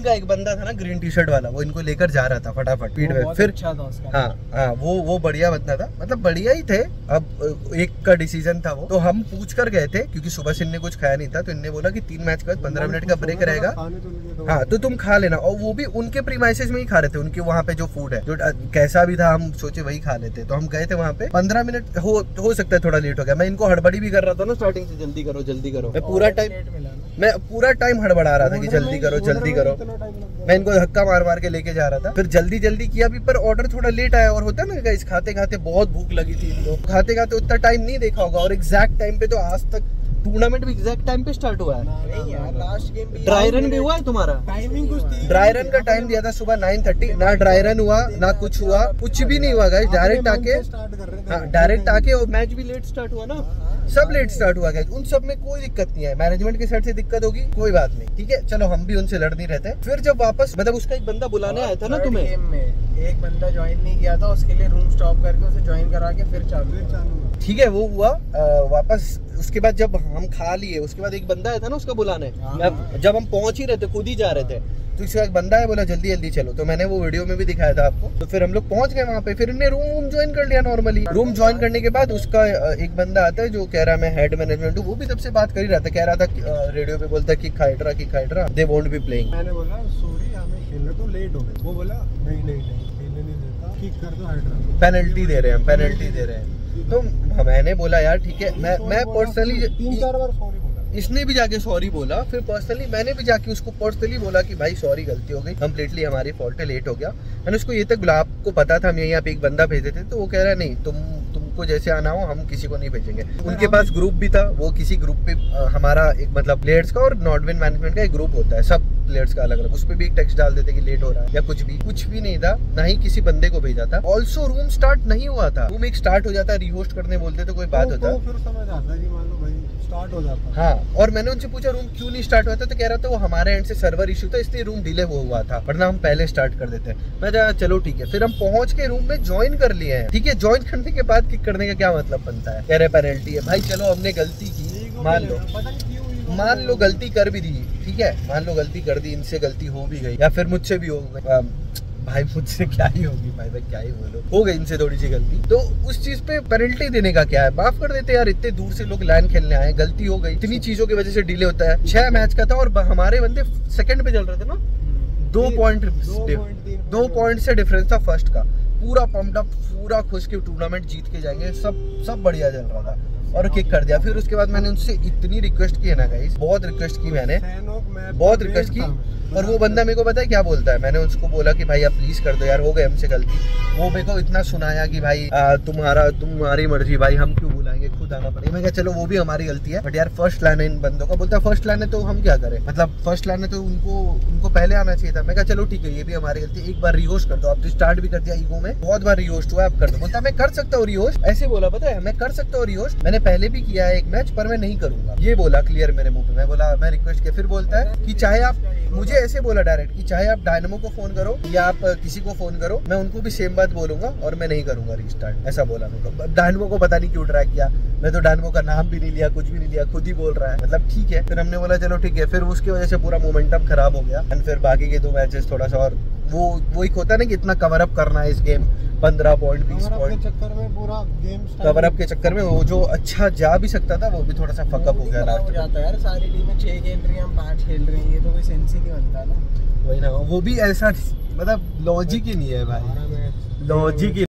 उन्हीं का एक बंदा था ना ग्रीन टी शर्ट वाला वो इनको लेकर जा रहा था फटाफट स्पीड में। फिर अच्छा था उसका। हाँ हाँ वो वो बढ़िया बंदा था। मतलब बढ़िया ही थे। अब एक का डिसीज़न था वो। तो हम पूछ कर गए थे क्योंकि सुबह से इनने कुछ खाया नहीं था तो इनने बोला कि तीन मैच के बाद पंद्रह मिनट का ब्रेक रहेगा। हाँ तो तुम खा लेना। और वो भी उनके प्रीमाइसेस में ही खा रहे थे उनके वहाँ पे जो फ़ूड है। जो कैसा भी था हम सोचे वही खा लेते। तो हम गए थे वहाँ पे। पंद्रह मिनट हो हो सकता है थोड़ा लेट हो गया। मैं इनको हड़बड़ी भी कर रहा था ना स्टार्टिंग से जल्दी करो जल्दी करो। मैं पूरा टाइम मैं पूरा टाइम हड़बड़ा रहा था कि जल्दी करो जल्दी करो। मैं इनको धक्का मार मार के लेके जा रहा था। फिर जल्दी जल्दी किया भी पर ऑर्डर थोड़ा लेट आया और होता है ना इस खाते खाते बहुत भूख लगी थी इनको। खाते खाते उतना टाइम नहीं देखा होगा और एग्जैक्ट टाइम पे तो आज तक टूर्नामेंट भी एग्जैक्ट टाइम पे स्टार्ट हुआ है। नहीं यार लास्ट गेम भी ड्राई रन भी हुआ है तुम्हारा? टाइमिंग कुछ थी। ड्राई रन का टाइम दिया था सुबह 9:30 ना ड्राई रन हुआ ना कुछ हुआ कुछ भी नहीं हुआ गाइस डायरेक्ट आके रहे हाँ डायरेक्ट आके और मैच भी लेट स्टार्ट हुआ ना। सब लेट स्टार्ट हुआ गया उन सब में कोई दिक्कत नहीं है। मैनेजमेंट के साइड से दिक्कत होगी कोई बात नहीं ठीक है? चलो हम भी उनसे लड़ नहीं रहते फिर जब वापस मतलब उसका एक बंदा बुलाने आया था ना तुम्हें? एक बंदा ज्वाइन नहीं किया था उसके लिए रूम स्टॉप करके उसे ज्वाइन करा के फिर चालू चालू ठीक है वो हुआ अ, वापस उसके बाद जब हम खा लिए उसके बाद एक बंदा आया था ना उसका बुलाने। हाँ। जब हम पहुँच ही रहे थे खुद ही जा रहे थे तो इसके बाद बंदा है बोला जल्दी जल्दी चलो। तो मैंने वो वीडियो में भी दिखाया था आपको। तो फिर हम लोग पहुँच गए वहाँ पे फिर रूम वूम ज्वाइन कर लिया नॉर्मली रूम ज्वाइन करने के बाद उसका एक बंदा आता है जो कह रहा है मैं हेड मैनेजमेंट हूँ। वो भी तब से बात कर ही रहा था कह रहा था रेडियो पे बोलता की खाइड्रा की खाइड्रा दे वोंट बी प्लेइंग मैंने बोला सॉरी हमें खेलने तो लेट हो गए। वो बोला नहीं नहीं नहीं खेलने नहीं देता। किक कर दो हाइड्रा पेनल्टी दे रहे हैं पेनल्टी दे रहे हैं। तो मैंने बोला यार ठीक है मैं मैं पर्सनली तीन चार बार सॉरी इसने भी जाके सॉरी बोला फिर पर्सनली मैंने भी जाके उसको पर्सनली बोला कि भाई सॉरी गलती हो गई कंप्लीटली हमारी फॉल्ट है लेट हो गया। मैंने उसको ये तक बोला आपको पता था हम यहीं यहाँ पे एक बंदा भेजे थे तो वो कह रहा है नहीं तुम तुमको जैसे आना हो हम किसी को नहीं भेजेंगे। उनके पास ग्रुप भी था वो किसी ग्रुप पे हमारा एक मतलब प्लेयर्स का और नॉटविन मैनेजमेंट का एक ग्रुप होता है सब प्लेयर्स का अलग अलग उस पर भी एक टेक्स्ट डाल देते कि लेट हो रहा है या कुछ भी। कुछ भी नहीं था ना ही किसी बंदे को भेजा था। ऑल्सो रूम स्टार्ट नहीं हुआ था। रूम एक स्टार्ट हो जाता रिहोस्ट करने बोलते तो कोई बात तो- होता। फिर समझ आता है मान लो भाई। स्टार्ट हो जाता हाँ। और मैंने उनसे पूछा रूम क्यों नहीं स्टार्ट हुआ था? तो कह रहा था वो हमारे एंड से सर्वर इशू था इसलिए रूम डिले हुआ हुआ था वरना हम पहले स्टार्ट कर देते मैं कहा चलो ठीक है। फिर हम पहुँच के रूम में ज्वाइन कर लिए हैं। ठीक है ज्वाइन करने के बाद किक करने का क्या मतलब बनता है? कह रहे पेनल्टी है। भाई चलो हमने गलती की। मान लो। मान लो गलती कर भी दी। ठीक है मान लो गलती कर दी इनसे गलती हो भी गई या फिर मुझसे भी हो गई। भाई मुझसे क्या ही होगी? भाई मैं क्या ही बोलूँ? हो गई इनसे थोड़ी सी गलती। तो उस चीज़ पे पेनल्टी देने का क्या है? माफ़ कर देते यार इतने दूर से लोग लाइन खेलने आए गलती हो गई। इतनी चीज़ों की वजह से डिले होता है। छह मैच का था और हमारे बंदे सेकंड पे चल रहे थे ना? दो पॉइंट दो। पॉइंट से डिफरेंस था फ़र्स्ट का। पूरा अप पूरा खुश के टूर्नामेंट जीत के जाएँगे। सब सब बढ़िया चल रहा था। और किक कर दिया। फिर उसके बाद मैंने उनसे इतनी रिक्वेस्ट की है ना गाइस बहुत रिक्वेस्ट की मैंने। बहुत रिक्वेस्ट की। और वो बंदा मेरे को पता है क्या बोलता है? मैंने उसको बोला कि भाई आप प्लीज़ कर दो यार, हो गए हमसे गलती। वो मेरे को इतना सुनाया कि भाई तुम्हारा, तुम्हारी मर्ज़ी भाई, हम क्यों बुलाएँगे? खुद आना पड़ेगा। मैं कहा, चलो, वो भी हमारी गलती है। बट यार फ़र्स्ट लाइन है इन बंदों का। बोलता है फ़र्स्ट लाइन है तो हम क्या करें? मतलब फ़र्स्ट लाइन है तो उनको उनको पहले आना चाहिए था। मैं कहा, चलो, ठीक है, ये भी हमारी गलती है। एक बार रिहोस्ट कर दो। आप तो स्टार्ट भी कर दिया ईगो में। बहुत बार रिहोस्ट हुआ आप कर दो। बोलता, मैं कर सकता हूँ रिहोस्ट ऐसे बोला, पता है, मैं कर सकता हूँ रिहोस्ट मैंने पहले भी किया है एक मैच पर मैं नहीं करूँगा। ये बोला क्लियर मेरे मुँह पे। मैं बोला, मैं रिक्वेस्ट किया, फिर बोलता है कि चाहे आप, मुझे ऐसे बोला डायरेक्ट कि चाहे आप डायनमो को फ़ोन करो या आप किसी को फ़ोन करो, मैं उनको भी सेम बात बोलूँगा और मैं नहीं करूँगा रिस्टार्ट ऐसा बोला मेरे को। डायनमो को पता नहीं क्यों ट्रैक किया। मैं तो डायनमो का नाम भी नहीं लिया, कुछ भी नहीं लिया, खुद ही बोल रहा है। मतलब ठीक है। फिर हमने बोला, चलो ठीक है। फिर उसकी वजह से पूरा मोमेंटम खराब हो गया। एंड फिर बाकी के दो मैचेस थोड़ा सा और वो वो एक होता है ना कि इतना कवर अप करना है इस गेम पंद्रह पॉइंट बीस पॉइंट के चक्कर में पूरा गेम कवर अप के चक्कर में वो जो अच्छा जा भी सकता था वो भी थोड़ा सा फकअप हो गया लास्ट जाता यार सारी टीमें छह खेल रही हैं हम पाँच खेल रहे हैं ये तो कोई सेंस ही नहीं बनता ना। वही ना वो भी ऐसा मतलब लॉजिक ही नहीं है भाई। लॉजिक ही